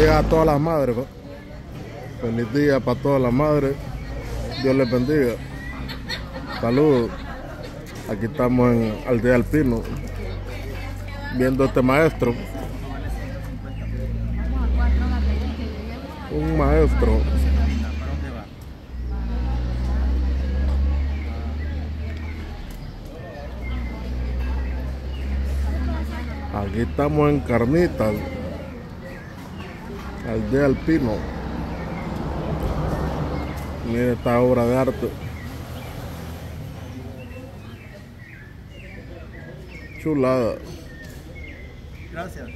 día a todas las madres. Feliz día para todas las madres. Dios les bendiga. Saludos. Aquí estamos en Aldea Alpino viendo este maestro. Un maestro. Aquí estamos en Carnitas, Aldea Alpino. Mira esta obra de arte. Chulada. Gracias.